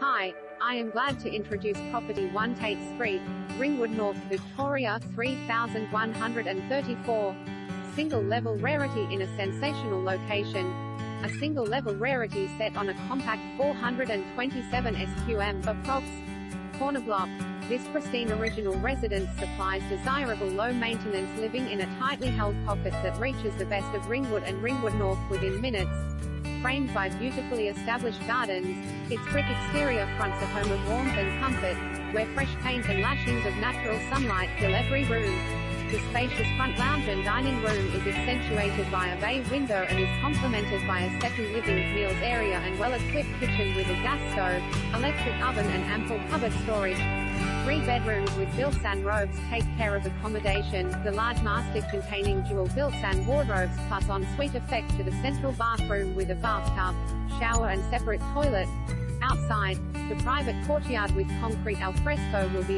Hi, I am glad to introduce property 1 Tait Street, Ringwood North, Victoria 3134. Single level rarity in a sensational location. A single level rarity set on a compact 427 SQM approx. Corner block. This pristine original residence supplies desirable low maintenance living in a tightly held pocket that reaches the best of Ringwood and Ringwood North within minutes framed by beautifully established gardens, its brick exterior fronts a home of warmth and comfort, where fresh paint and lashings of natural sunlight fill every room. The spacious front lounge and dining room is accentuated by a bay window and is complemented by a second living meals area and well-equipped kitchen with a gas stove, electric oven and ample cupboard storage. Three bedrooms with built-in robes take care of accommodation, the large master containing dual built-in wardrobes plus ensuite effect to the central bathroom with a bathtub, shower and separate toilet. Outside, the private courtyard with concrete alfresco will be